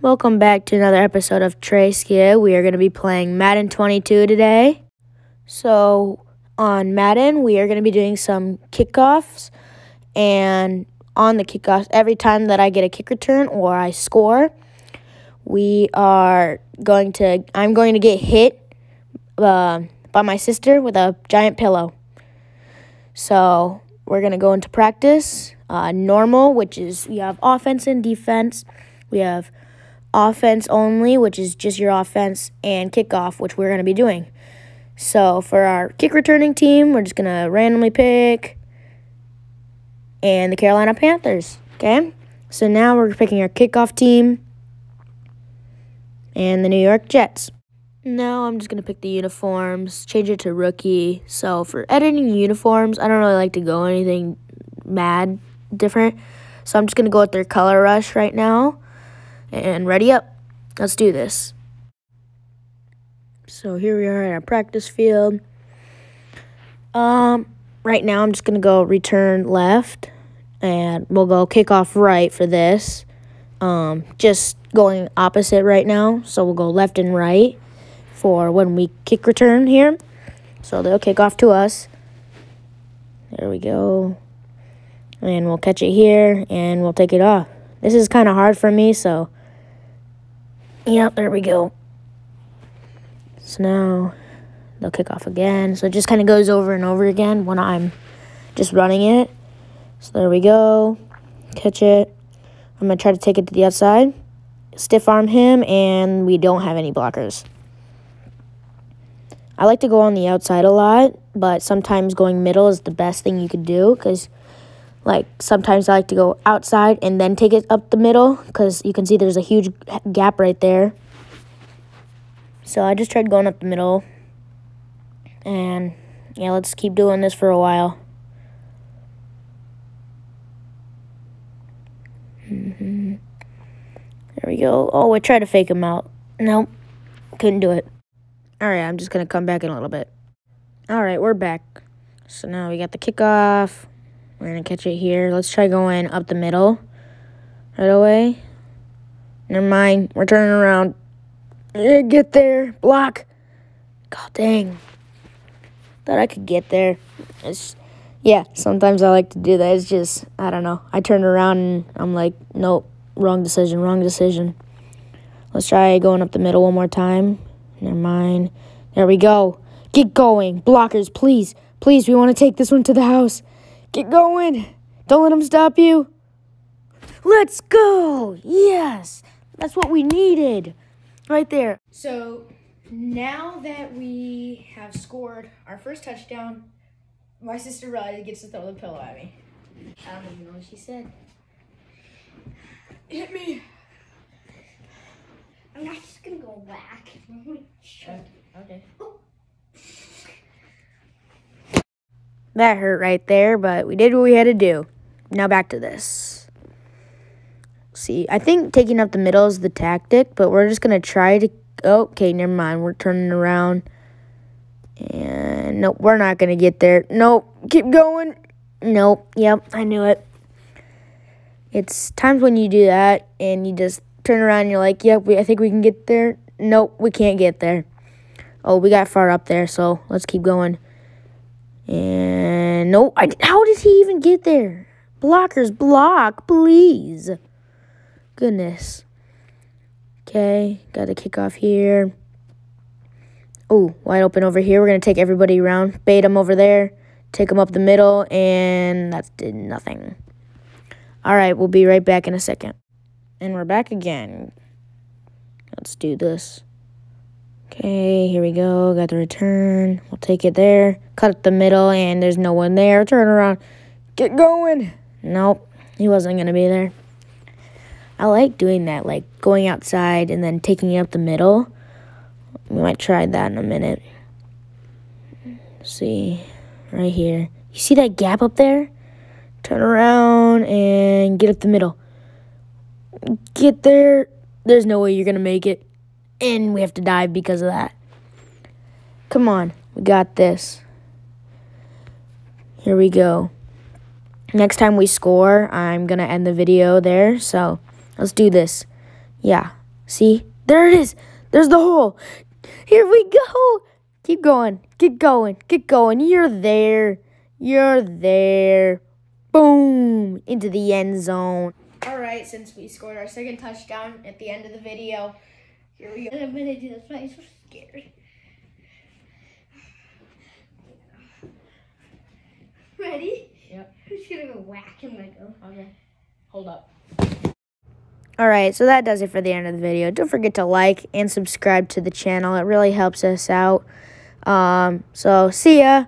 Welcome back to another episode of Trey Skia. We are going to be playing Madden 22 today. So, on Madden, we are going to be doing some kickoffs. And on the kickoffs, every time that I get a kick return or I score, we are going to, I'm going to get hit uh, by my sister with a giant pillow. So, we're going to go into practice. Uh, normal, which is we have offense and defense. We have offense only, which is just your offense, and kickoff, which we're going to be doing. So for our kick returning team, we're just going to randomly pick and the Carolina Panthers. Okay? So now we're picking our kickoff team and the New York Jets. Now I'm just going to pick the uniforms, change it to rookie. So for editing uniforms, I don't really like to go anything mad different. So I'm just going to go with their color rush right now and ready up. Let's do this. So here we are in our practice field. Um, right now I'm just gonna go return left, and we'll go kick off right for this. Um, just going opposite right now, so we'll go left and right for when we kick return here. So they'll kick off to us. There we go. And we'll catch it here, and we'll take it off. This is kind of hard for me, so Yep, there we go. So now they'll kick off again. So it just kind of goes over and over again when I'm just running it. So there we go. Catch it. I'm going to try to take it to the outside. Stiff arm him, and we don't have any blockers. I like to go on the outside a lot, but sometimes going middle is the best thing you could do because like sometimes I like to go outside and then take it up the middle because you can see there's a huge gap right there. So I just tried going up the middle. And yeah, let's keep doing this for a while. Mm-hmm. There we go. Oh, I tried to fake him out. Nope, couldn't do it. All right, I'm just going to come back in a little bit. All right, we're back. So now we got the kickoff. We're going to catch it here. Let's try going up the middle right away. Never mind. We're turning around. Get there. Block. God dang. Thought I could get there. It's, yeah, sometimes I like to do that. It's just, I don't know. I turn around and I'm like, nope, wrong decision, wrong decision. Let's try going up the middle one more time. Never mind. There we go. Get going. Blockers, please. Please, we want to take this one to the house. Get going. Don't let them stop you. Let's go. Yes. That's what we needed. Right there. So now that we have scored our first touchdown, my sister Riley gets to throw the pillow at me. I don't even know what she said. Hit me. I'm not just gonna go back. Okay. That hurt right there, but we did what we had to do. Now back to this. See, I think taking up the middle is the tactic, but we're just going to try to... Okay, never mind. We're turning around. And nope, we're not going to get there. Nope, keep going. Nope, yep, I knew it. It's times when you do that and you just turn around and you're like, yep, we, I think we can get there. Nope, we can't get there. Oh, we got far up there, so let's keep going. And no, I, how did he even get there? Blockers, block, please. Goodness. Okay, got to kick off here. Oh, wide open over here. We're going to take everybody around. Bait them over there. Take them up the middle, and that did nothing. All right, we'll be right back in a second. And we're back again. Let's do this. Okay, here we go. Got the return. We'll take it there. Cut the middle, and there's no one there. Turn around. Get going. Nope, he wasn't going to be there. I like doing that, like going outside and then taking it up the middle. We might try that in a minute. Let's see, right here. You see that gap up there? Turn around and get up the middle. Get there. There's no way you're going to make it and we have to dive because of that. Come on, we got this. Here we go. Next time we score, I'm going to end the video there. So let's do this. Yeah, See? There it is. There's the hole. Here we go. Keep going. Keep going. Keep going. You're there. You're there. Boom. Into the end zone. All right, since we scored our second touchdown at the end of the video, here we go. I'm gonna do this, but I'm so scared. Ready? Yep. I'm just gonna go whack him like go. Okay. Hold up. All right, so that does it for the end of the video. Don't forget to like and subscribe to the channel. It really helps us out. Um, so see ya.